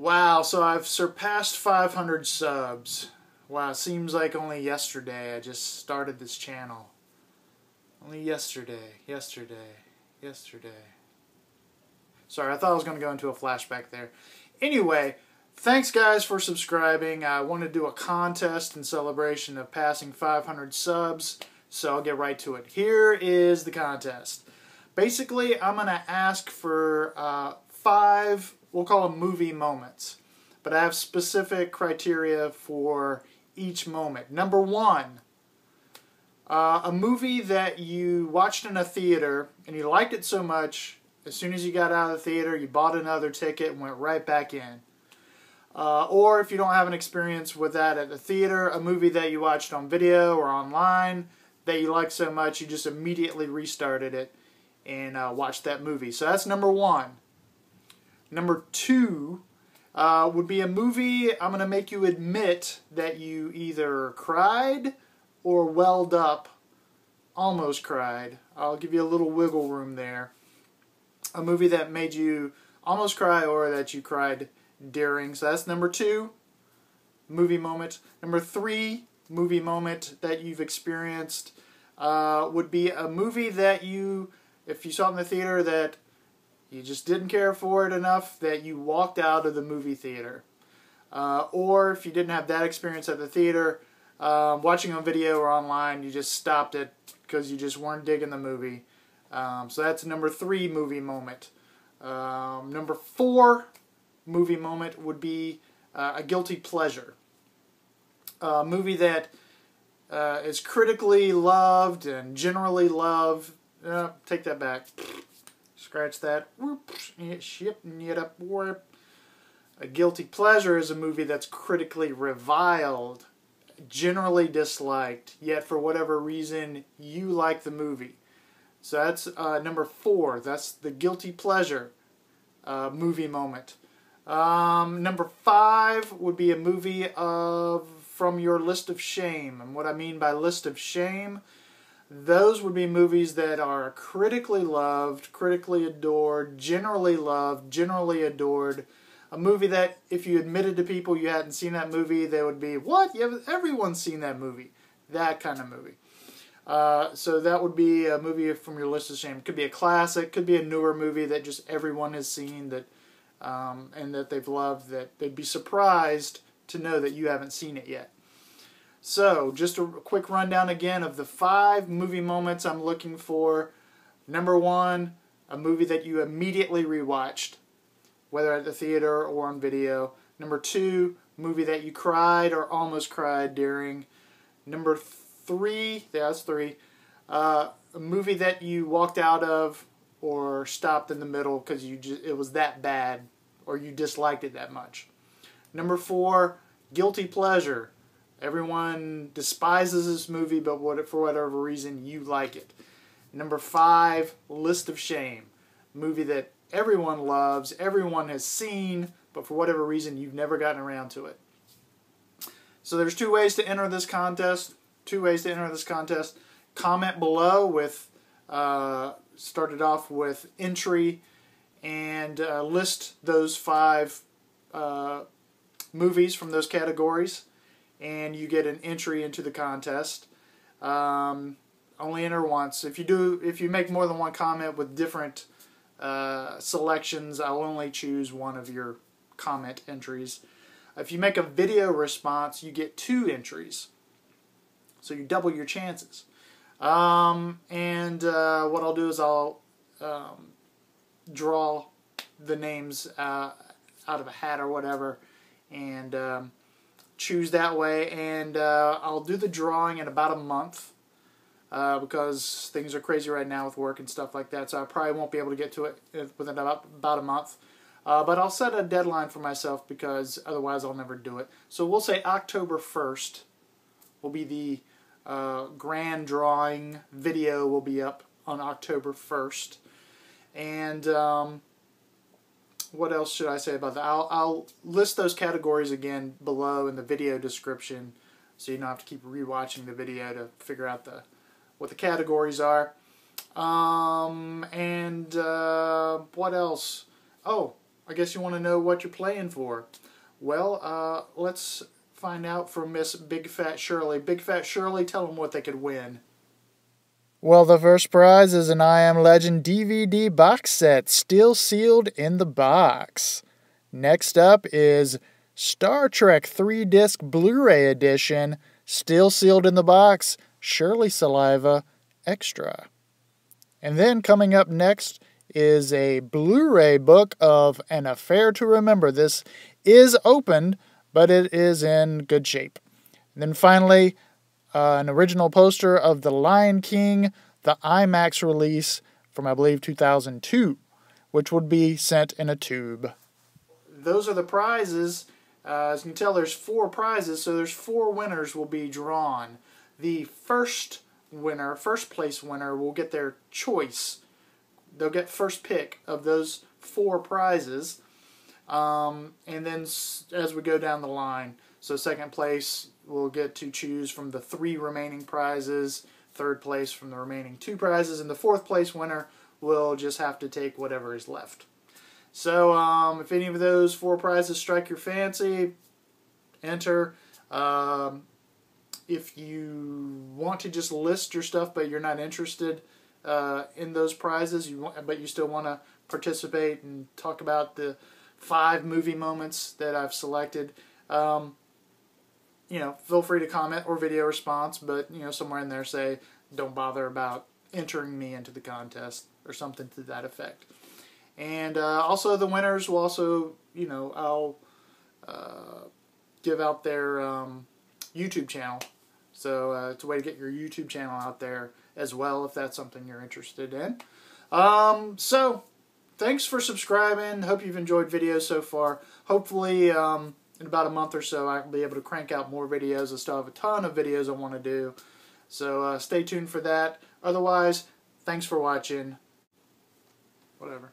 Wow, so I've surpassed 500 subs. Wow, seems like only yesterday I just started this channel. Only yesterday, yesterday, yesterday. Sorry, I thought I was going to go into a flashback there. Anyway, thanks guys for subscribing. I want to do a contest in celebration of passing 500 subs, so I'll get right to it. Here is the contest. Basically, I'm going to ask for uh, five we'll call them movie moments. But I have specific criteria for each moment. Number one, uh, a movie that you watched in a theater and you liked it so much, as soon as you got out of the theater, you bought another ticket and went right back in. Uh, or if you don't have an experience with that at the theater, a movie that you watched on video or online that you liked so much, you just immediately restarted it and uh, watched that movie. So that's number one. Number two uh, would be a movie I'm going to make you admit that you either cried or welled up, almost cried. I'll give you a little wiggle room there. A movie that made you almost cry or that you cried during. So that's number two, movie moment. Number three, movie moment that you've experienced uh, would be a movie that you, if you saw it in the theater, that you just didn't care for it enough that you walked out of the movie theater. Uh, or if you didn't have that experience at the theater, um, watching on video or online, you just stopped it because you just weren't digging the movie. Um, so that's number three movie moment. Um, number four movie moment would be uh, a guilty pleasure. A movie that uh, is critically loved and generally loved. Uh, take that back. Scratch that. A Guilty Pleasure is a movie that's critically reviled, generally disliked, yet for whatever reason you like the movie. So that's uh, number four. That's the Guilty Pleasure uh, movie moment. Um, number five would be a movie of from your list of shame. And what I mean by list of shame those would be movies that are critically loved, critically adored, generally loved, generally adored. A movie that, if you admitted to people you hadn't seen that movie, they would be, What? Yeah, everyone's seen that movie. That kind of movie. Uh, so that would be a movie from your list of shame. Could be a classic, could be a newer movie that just everyone has seen that um, and that they've loved. That they'd be surprised to know that you haven't seen it yet. So, just a quick rundown again of the five movie moments I'm looking for. Number one, a movie that you immediately rewatched, whether at the theater or on video. Number two, movie that you cried or almost cried during. Number three, yeah, that's three, uh, a movie that you walked out of or stopped in the middle because you just, it was that bad or you disliked it that much. Number four, guilty pleasure Everyone despises this movie, but what, for whatever reason, you like it. Number five, List of Shame. Movie that everyone loves, everyone has seen, but for whatever reason, you've never gotten around to it. So there's two ways to enter this contest. Two ways to enter this contest. Comment below with, uh, started off with entry and uh, list those five uh, movies from those categories and you get an entry into the contest. Um, only enter once. If you do, if you make more than one comment with different uh, selections, I'll only choose one of your comment entries. If you make a video response, you get two entries. So you double your chances. Um, and uh, what I'll do is I'll um, draw the names uh, out of a hat or whatever, and um, choose that way, and uh, I'll do the drawing in about a month uh, because things are crazy right now with work and stuff like that. So I probably won't be able to get to it within about about a month. Uh, but I'll set a deadline for myself because otherwise I'll never do it. So we'll say October 1st will be the uh, grand drawing video will be up on October 1st. And um, what else should I say about that? I'll, I'll list those categories again below in the video description so you don't have to keep rewatching the video to figure out the what the categories are. Um, and uh, what else? Oh, I guess you want to know what you're playing for. Well, uh, let's find out from Miss Big Fat Shirley. Big Fat Shirley, tell them what they could win. Well, the first prize is an I Am Legend DVD box set, still sealed in the box. Next up is Star Trek 3 disc Blu ray edition, still sealed in the box, Shirley Saliva Extra. And then coming up next is a Blu ray book of An Affair to Remember. This is opened, but it is in good shape. And then finally, uh, an original poster of The Lion King, the IMAX release from, I believe, 2002, which would be sent in a tube. Those are the prizes. Uh, as you can tell, there's four prizes, so there's four winners will be drawn. The first winner, first place winner, will get their choice. They'll get first pick of those four prizes. Um, and then as we go down the line, so second place will get to choose from the three remaining prizes, third place from the remaining two prizes, and the fourth place winner will just have to take whatever is left. So um, if any of those four prizes strike your fancy, enter. Um, if you want to just list your stuff but you're not interested uh, in those prizes, you want, but you still want to participate and talk about the five movie moments that I've selected. Um, you know, feel free to comment or video response, but you know, somewhere in there say, don't bother about entering me into the contest or something to that effect. And uh, also, the winners will also, you know, I'll uh, give out their um, YouTube channel. So uh, it's a way to get your YouTube channel out there as well if that's something you're interested in. Um, so thanks for subscribing. Hope you've enjoyed videos so far. Hopefully, um, in about a month or so, I'll be able to crank out more videos. I still have a ton of videos I want to do. So uh, stay tuned for that. Otherwise, thanks for watching. Whatever.